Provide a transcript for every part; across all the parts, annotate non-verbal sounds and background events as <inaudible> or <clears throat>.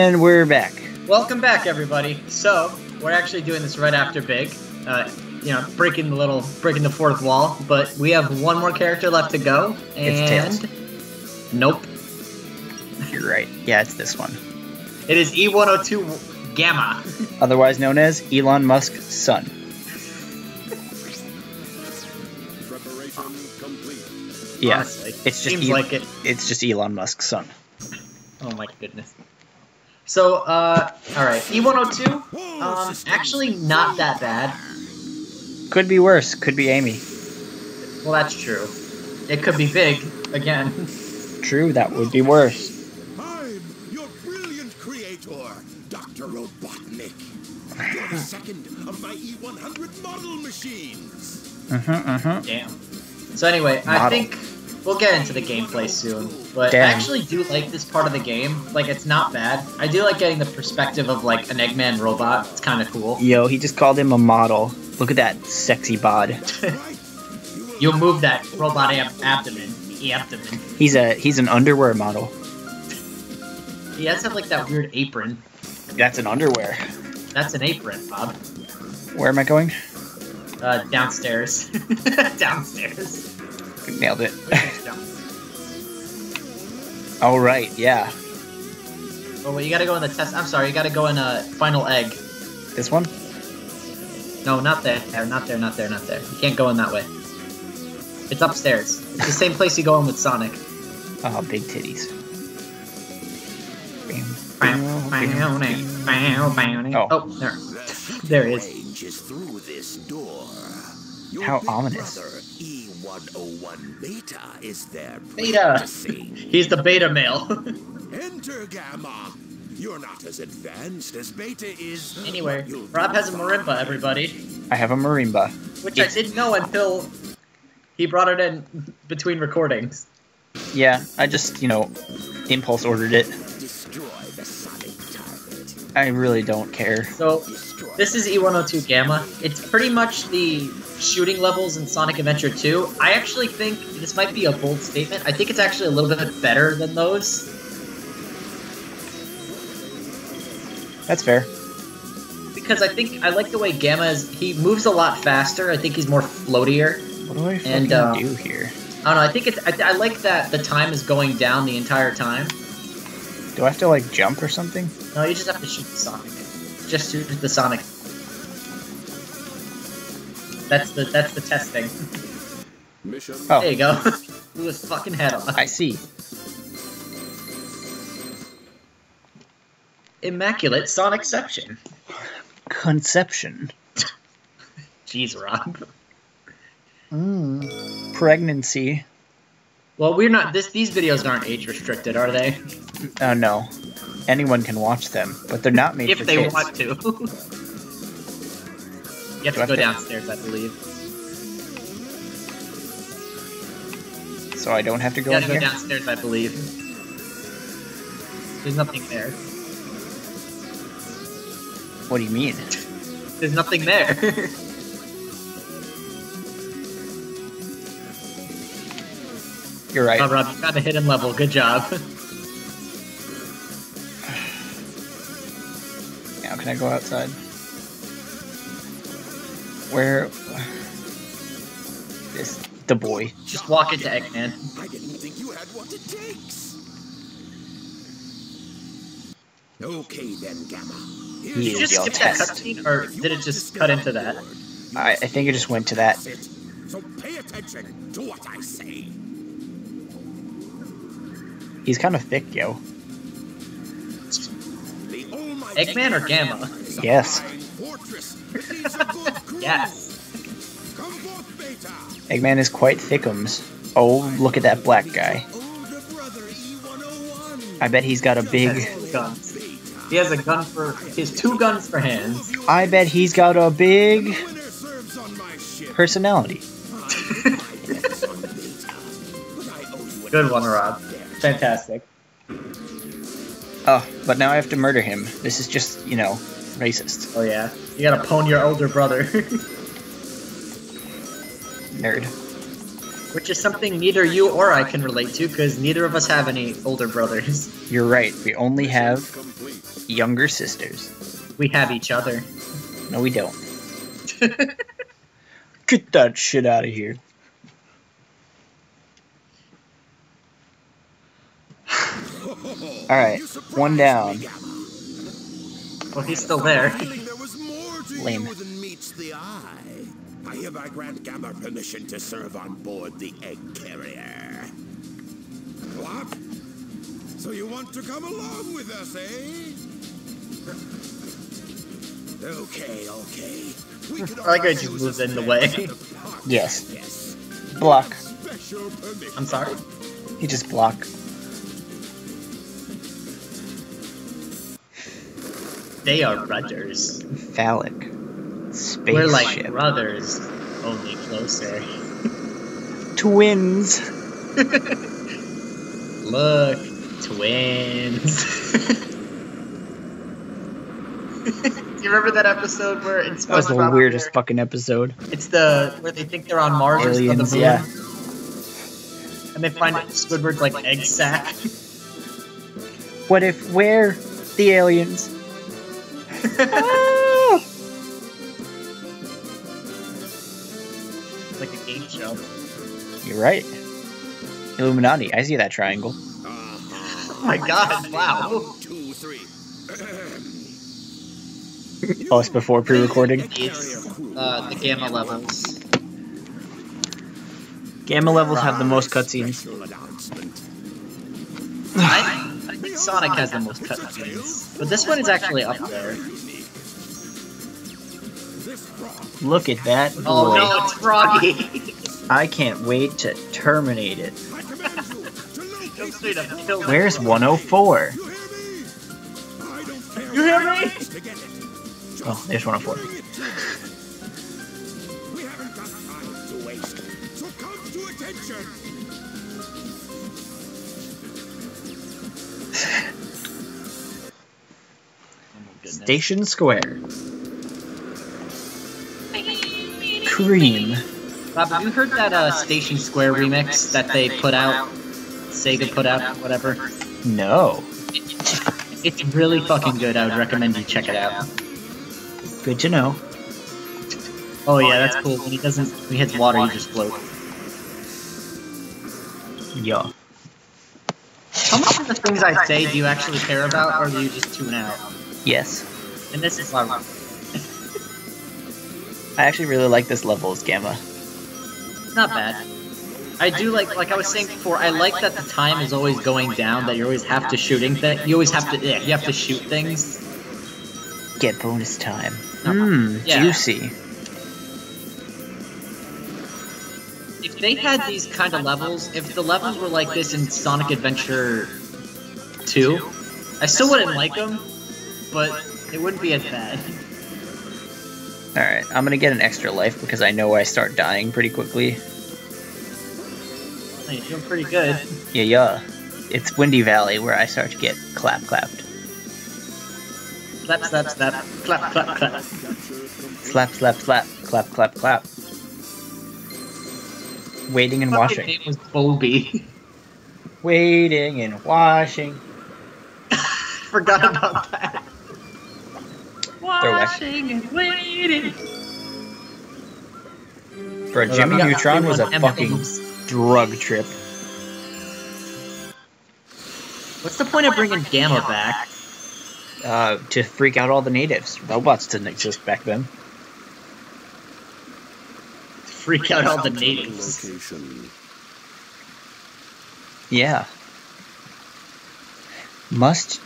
And we're back. Welcome back, everybody. So we're actually doing this right after Big. Uh, you know, breaking the little, breaking the fourth wall. But we have one more character left to go, It's and nope, You're right. Yeah, it's this one. it is E E102 Gamma. Otherwise known as Elon Musk's son. Preparation complete. Yeah. Honestly, It's just seems E- like it. It's just Elon Musk's son. Oh my goodness. So, uh, all right, E102. Um, actually, not that bad. Could be worse. Could be Amy. Well, that's true. It could be Big again. True, that would be worse. I'm your brilliant creator, Dr. Robotnik. You're the <laughs> second of my E100 model machines. Uh-huh, uh-huh. Damn. So anyway, I think we'll get into the gameplay soon. But Damn. I actually do like this part of the game. Like, it's not bad. I do like getting the perspective of like an Eggman robot. It's kind of cool. Yo, he just called him a model. Look at that sexy bod. <laughs> You'll move that robot ab- abdomen. The abdomen. He's a he's an underwear model. He has to have like that weird apron. That's an underwear. That's an apron, Bob. Where am I going? Uh, downstairs. <laughs> downstairs. Nailed it. <laughs> All right, yeah. Oh, wait, you gotta go in the test. I'm sorry, you gotta go in uh, final egg. This one? No, not there. No, Not there, not there, not there. You can't go in that way. It's upstairs. It's the same place you go in with Sonic. Oh, big titties. Oh, Oh. there. There is. Range is through this door. Your How ominous. Brother, E101 Beta is there Beta. He's the beta male. <laughs> Enter Gamma. You're not as advanced as Beta is. anyway, Rob has a marimba, everybody. I have a marimba. Which I didn't know until he brought it in between recordings. Yeah, I just, you know, impulse ordered it. Destroy the Sonic target. I really don't care. So, this is E102 Gamma. It's pretty much the shooting levels in Sonic Adventure 2. I actually think this might be a bold statement. I think it's actually a little bit better than those. That's fair. Because I think I like the way Gamma is. He moves a lot faster. I think he's more floatier. What do I fucking And, uh, do here? I don't know. I think it's. I, I like that the time is going down the entire time. Do I have to, like, jump or something? No, you just have to shoot the Sonic. Just shoot the Sonic. That's the that's the testing. Mission Oh. There you go. <laughs> Blew his fucking head off. I see. Immaculate Sonicception. Conception. Jeez, Rob. Mm. Pregnancy. Well, we're not. This these videos aren't age restricted, are they? Oh, no. Anyone can watch them, but they're not made if for they want to. <laughs> you have Do I to go downstairs, I believe. So I don't have to go You have to go here? downstairs, I believe. There's nothing there. What do you mean? There's nothing there. <laughs> You're right. oh, Rob, you got a hidden level. Good job. <laughs> Now can I go outside? Where? This the boy. Just walk into Eggman. I didn't think you had what it takes. Okay then, Gamma. Here's He you just your skip that cutscene, or did it just cut into that? I, I think it just went to that. So pay attention to what I say. He's kind of thick, yo. Eggman or Gamma? Yes. Fine Fortress. He's a good <laughs> crew. Yes. Come forth, Beta. Eggman is quite thickums. Oh, look at that black guy. Older brother E101. I bet he's got a big. Has guns. He has a gun for. He has two guns for hands. I bet he's got a big Winner serves on my ship. personality. <laughs> Good one, Rob. Fantastic. Oh, but now I have to murder him. This is just, you know, racist. Oh yeah. You gotta pwn your older brother. <laughs> Nerd. Which is something neither you or I can relate to, because neither of us have any older brothers. <laughs> You're right. We only have younger sisters. We have each other. No, we don't. <laughs> Get that shit out of here. Alright, one down. Me, Gamma. Well, he's still there. Feeling there was more to Lame. you than meets the eye. I hereby grant Gamma permission to serve on board the egg carrier. What? So you want to come along with us, eh? Okay, okay. We can I like how he all just moves in the way. set of parts, Yes. Yes. Block. I'm sorry? You just block. They are brothers. Phallic. Spaceship. We're like brothers, only closer. Twins. <laughs> Look, twins. <laughs> Do you remember that episode where in That was the weirdest where fucking episode. It's the where they think they're on Mars or on the moon, yeah. and they find Squidward's like egg sack. What if we're the aliens? It's like a game show. You're right. Illuminati. I see that triangle. Oh my god! Wow. Two, three. <clears throat> Oh, it's before pre-recording. It's uh, the gamma levels. Gamma levels have the most cutscenes. I, I think Sonic has the most cutscenes, but this one is actually up there. Look at that boy. Oh no, it's Froggy! I can't wait to terminate it. Where's 104? You hear me? Oh, there's 104. Station Square. Cream. Bob, have you heard that uh, Station Square remix that they put out? Sega put out, whatever. No. It's really fucking good. I would recommend you check it out. Good to know. Oh yeah, that's cool. When he doesn't, when he hits water, he just float. Yeah. How much of the things I say do you actually care about, or do you just tune out? Yes. And this is why. I actually really like this level as Gamma. Not bad. I do like, like I was saying before, I like that the time is always going down. That you always have to shooting thing. You always have to, yeah, you have to shoot things. Get bonus time. Mmm, Yeah. juicy. They had these kind of levels, if the levels were like this in Sonic Adventure 2, I still wouldn't like them, but it wouldn't be as bad. Alright, I'm gonna get an extra life because I know I start dying pretty quickly. Hey, You're doing pretty good. Yeah, yeah. It's Windy Valley where I start to get clap clapped. Slap, slap, slap, clap, clap, clap. Slap, slap, slap. Clap, clap, clap. Waiting and Fucking washing. name was Bobby. <laughs> Waiting and washing. <laughs> Forgot about that. Washing and waiting. For Jimmy Yeah, Neutron was a fucking emblems. drug trip. What's the point of bringing Gamma back? Uh, to freak out all the natives. Robots didn't exist back then. To freak out all the natives. Location. Yeah. Must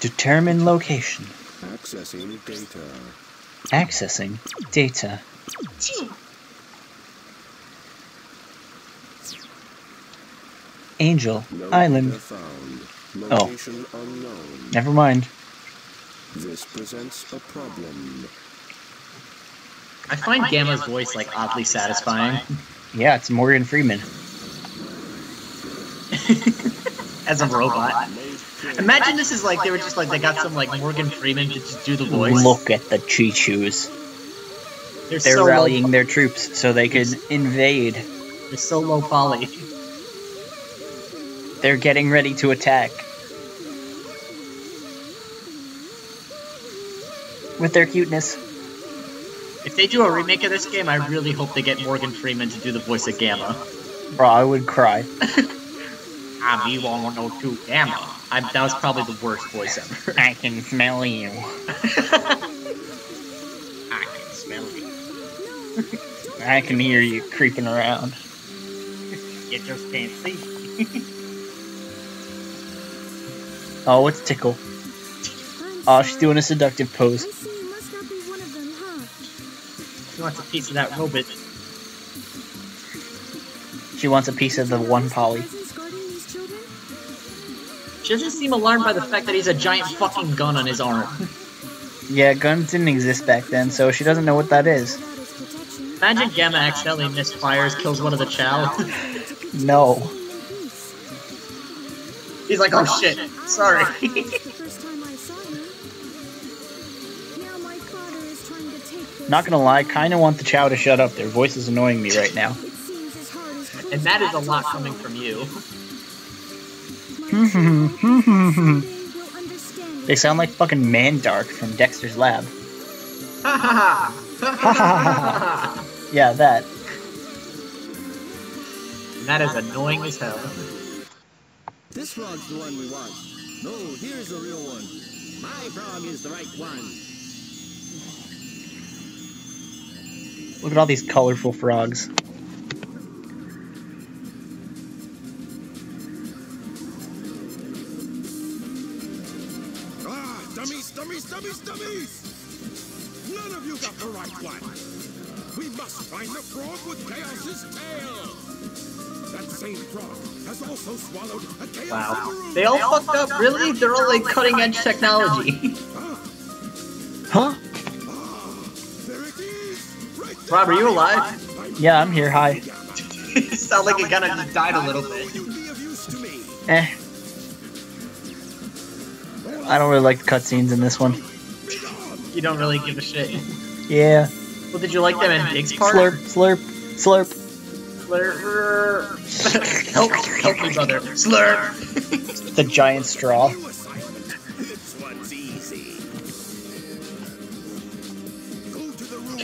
determine location. Accessing data. Accessing data. Angel No Island. data found. Oh. Unknown. Never mind. This presents a problem. I find Gamma's voice like oddly satisfying. <laughs> Yeah, it's Morgan Freeman. <laughs> As a robot. Imagine this is like they were just like they got some like Morgan Freeman to just do the voice. Look at the Chi-Chus. They're, They're so rallying their troops so they could invade. They're so low poly. They're getting ready to attack. With their cuteness. If they do a remake of this game, I really hope they get Morgan Freeman to do the voice of Gamma. Bro, I would cry. <laughs> Ah, I'm E102 Gamma. I, that was probably the worst voice ever. I can smell you. <laughs> I can smell you. I can hear you creeping around. You just can't see. Oh, it's Tikal. Oh, she's doing a seductive pose. He wants a piece of that robot. She wants a piece of the one poly. Presence guarding these children? She doesn't seem alarmed by the fact that he's a giant fucking gun on his arm. Yeah, guns didn't exist back then, so she doesn't know what that is. Without his protection, Imagine Gamma accidentally misfires, kills one of the Chao. No. he's like, oh shit, sorry. <laughs> Not gonna lie, kinda want the Chao to shut up. Their voice is annoying me right now. It seems as hard as and that is a lot coming from you. My children someday will understand They sound like fucking Mandark from Dexter's Lab. Ha ha ha! Yeah, that. That is annoying as hell. This frog's the one we want. No, here's the real one. My frog is the right one. Look at all these colorful frogs. Ah, dummies, dummies, dummies, dummies! None of you got the right one. We must find the frog with Chaos's tail. That same frog has also swallowed a Chaos Wow. Emerald. They all fucked up, really? They're all like cutting edge technology. <laughs> Rob, are you alive? Yeah, I'm here. Hi. you <laughs> sound like it kind of died a little bit. you be of use to me? Eh. I don't really like the cutscenes in this one. You don't really give a shit. Yeah. Well, did you like them in Big's part? Slurp, slurp, slurp. Slurp. <laughs> help, help me, brother. Slurp. The giant straw.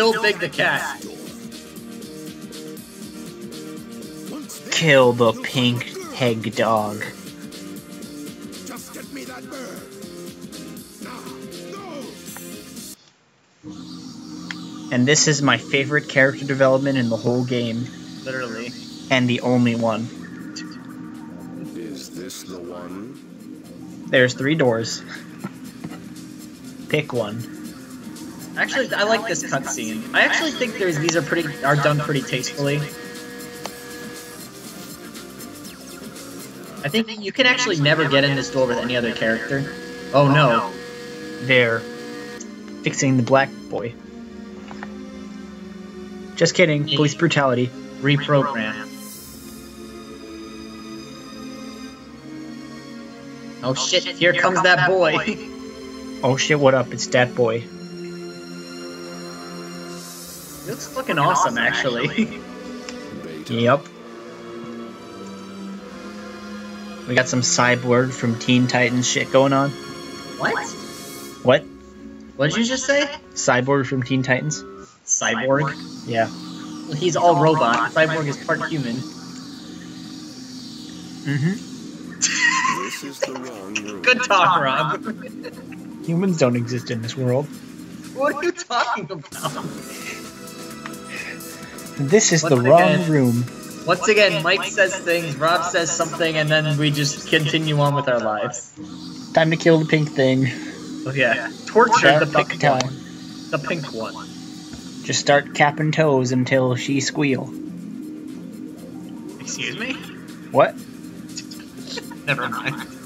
Kill Big the cat. Kill the pink heg dog. Just get me that bird. Now, go. And this is my favorite character development in the whole game, Literally. and the only one. Is this the one? There's three doors. Pick one. Actually, I like this cutscene. I actually think there's these are pretty are done pretty tastefully. I think you can actually never get in this door with any other character. Oh no. They're fixing the black boy. Just kidding. Police brutality. Reprogram. Oh shit, here comes that boy. <laughs> Oh shit, what up? It's that boy. He looks fucking awesome, actually. Yep. We got some cyborg from Teen Titans shit going on. what? What? What did you just say? Cyborg from Teen Titans? Cyborg? Yeah. He's all robot. Cyborg is part human. Mm-hmm. This is the wrong <laughs> room. Good talk, Rob. Humans don't exist in this world. what are you talking about? This is the Once wrong room. Once again, Mike says things, Rob says something, and then we just continue on with our lives. Time to kill the pink thing. Oh yeah, torture the pink time. one. The pink one. Just start capping toes until she squeal. Excuse me? What? Never mind.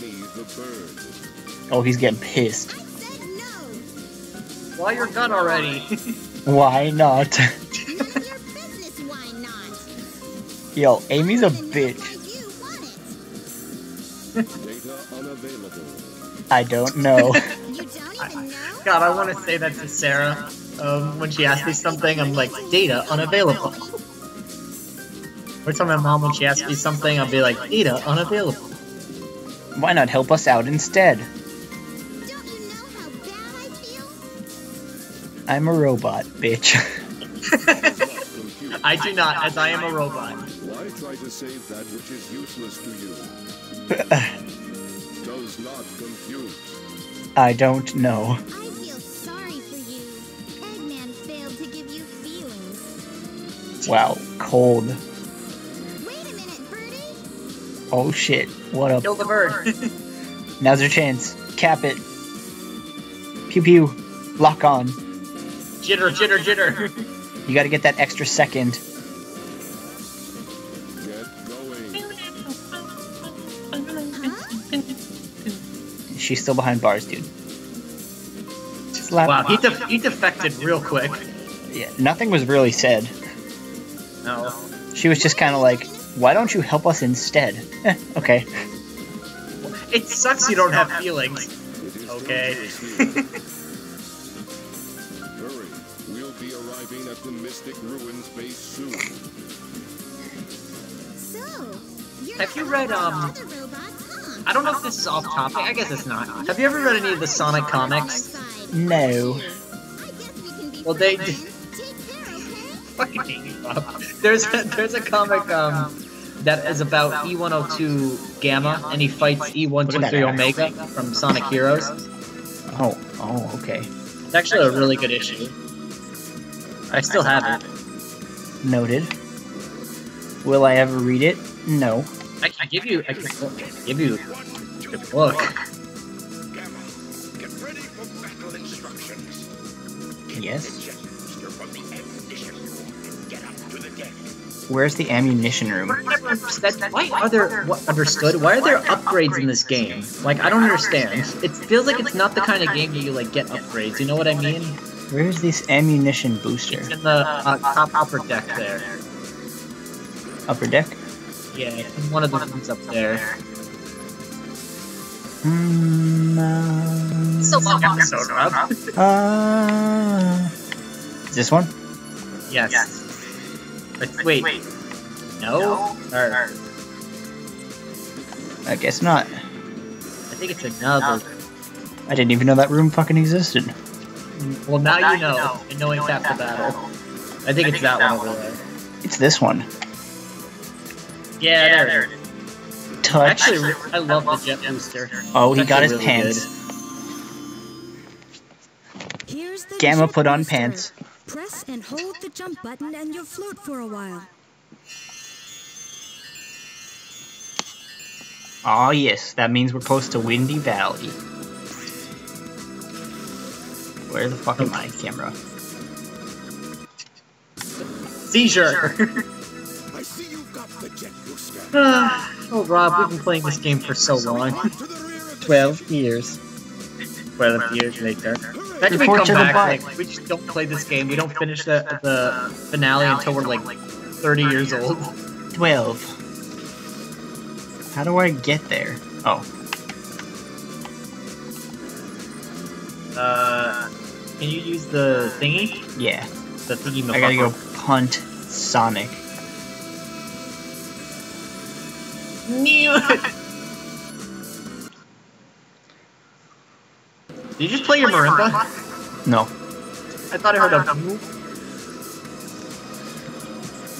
Me the bird. Oh, he's getting pissed. I said no! Why your gun already? <laughs> Why not? None of your business, why not? Yo, Amy's a bitch. why you want it. Data unavailable. I don't know. <laughs> God, I want to say that to Sarah. Um, when she asks me something, I'm like, data unavailable. Or tell my mom when she asks me something, I'll be like, data unavailable. Why not help us out instead? Don't you know how bad I feel? I'm a robot, bitch. <laughs> I do not, as I am a robot. Why try to save that which is useless to you? <laughs> Does not compute. I don't know. Wow, cold. Wait a minute, Birdie. Oh shit, what up? Kill the bird. <laughs> Now's your chance. Cap it. Pew pew. Lock on. jitter, jitter, jitter. You gotta get that extra second. Get going. She's still behind bars, dude. Slap. Wow, he, def- he defected real quick. Yeah, nothing was really said. No. She was just kind of like, why don't you help us instead? Eh, okay. It sucks you don't have feelings. Okay. Hurry. We'll be arriving at the Mystic Ruins base soon. So, Have you read, um, other robots, huh? I don't know if this is off topic. I guess it's not. Have you ever read any of the Sonic comics? No. I guess we can be Well, they- Fucking hate you, Bob. There's a, there's a comic um that is about E102 Gamma, and he fights E123 Omega from Sonic Heroes. Oh, oh, okay. It's actually a really good issue. I still have it. Noted. Will I ever read it? No. I can give you. I can give you. Good book. Gamma, get ready for battle instructions. Yes. Where's the ammunition room? I never understood- Why are there what, understood? Why are there upgrades in this game? Like I don't understand. It feels like it's not the kind of game where you like get upgrades. You know what I mean? Where's this ammunition booster? It's in the uh, top upper deck there. Upper deck? Yeah, it's in one of the rooms up there. Hmm. uh, a long episode, Rob. uh, is this one? Yes. But wait. No? Or, I guess not. I think it's another. I didn't even know that room fucking existed. Well, now you know, and knowing half the battle. I think it's that one over there. It's this one. Yeah, there. it is. Touch. Actually, I love the jet booster. oh, he It's got his really pants. Here's Gamma put on booster. pants. Press and hold the jump button and you'll float for a while. Oh yes, that means we're close to Windy Valley. Where the fuck am I, camera? Seizure! <laughs> I see you've got the jet ah, oh, Rob, we've been playing this game for so long. To the rear of the 12 years. 12 years later. Imagine we come back, like, we just don't play this game, we don't finish the, the finale until we're like 30 years old. Twelve. How do I get there? Oh, Uh, can you use the thingy? yeah. The thingy I gotta go punt Sonic. <laughs> Did you just play your marimba? No. I thought I heard a.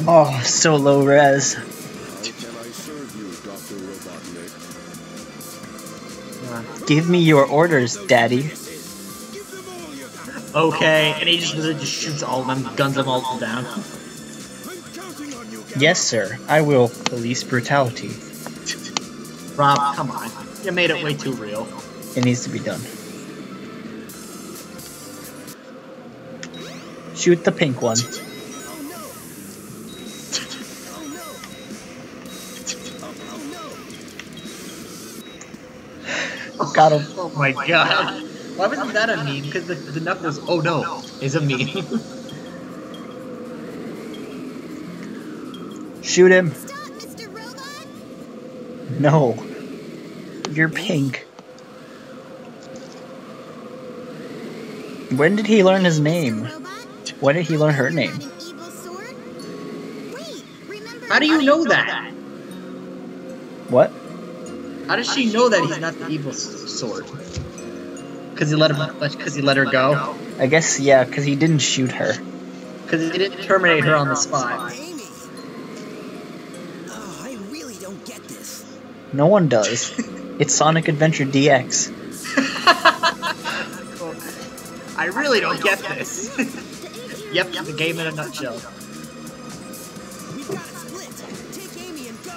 Oh, so low res. How can I serve you, Dr. Robotnik? Give me your orders, Daddy. Give them all you have. Okay, and he just, just shoots all of them, guns them all down. I'm counting on you, Gamma. Yes, sir. I will police brutality. Rob, come on. You made it way too real. It needs to be done. Shoot the pink one. Oh no! Oh no! Oh, oh no! Got him. Oh my god. Why wasn't that a meme? Because the, the Knuckles, oh no, oh, is a meme. <laughs> Shoot him. Stop, Mr. Robot! No. You're pink. When did he learn his name? Mr. Robot? When did he learn her name? got an evil sword? Wait, remember How do you know that? What? How does she know that he's not the evil sword? Because he let him. Because he let her go. I guess, yeah, because he didn't shoot her. Because he didn't terminate her on the spot. Amy! Oh, I really don't get this. No one does. It's Sonic Adventure DX. <laughs> I really don't get this. <laughs> The ATM yep, the game in a nutshell. We've got to split. Take Amy and go.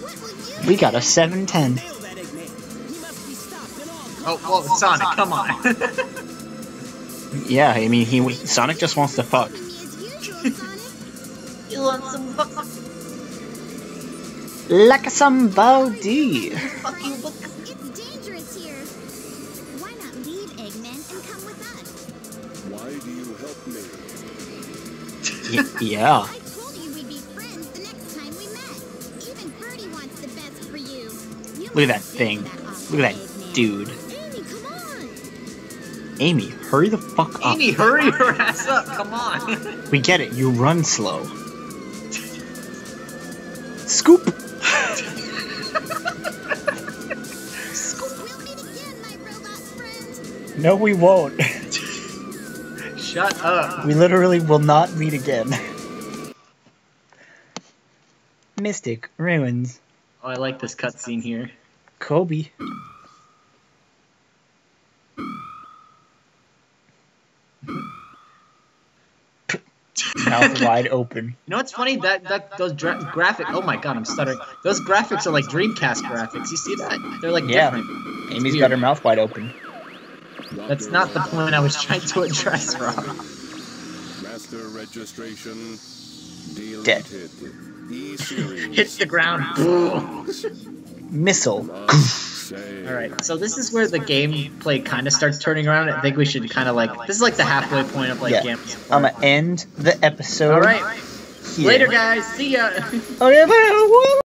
What will you We got a 710. Nail that Eggman. He must be stopped at all Oh, well, Sonic, come on. Yeah, I mean, he Sonic just wants to fuck. me as usual, Sonic? you want some fuck, Like somebody. fuck you, fuck. It's dangerous here. Why not leave Eggman and come with us? Why do you help me? Y- yeah. I told you we'd be friends the next time we met. Even Birdie wants the best for you. you Look at that thing. take Look at that dude. Amy, come on. Amy, hurry the fuck up. Amy, hurry your ass up, come on. <laughs> We get it, you run slow. Scoop! <laughs> We'll meet again, my robot friend. No, we won't. Shut up. We literally will not meet again. Mystic Ruins. Oh, I like this cutscene here. Kobe. Mouth wide open. You know what's funny? That that those dra- graphic. Oh my god, I'm stuttering. Those graphics are like Dreamcast graphics. You see that? They're like Yeah. different. Amy's got her mouth wide open. That's not the point I was trying to address, Rob. Master registration Dead. deleted. Hits the ground. <laughs> Missile. <laughs> All right, so this is where the gameplay kind of starts turning around. I think we should kind of like this is like the halfway point of like Yeah. game. I'm gonna end the episode. All right, later, guys. See ya. Okay, bye. <laughs>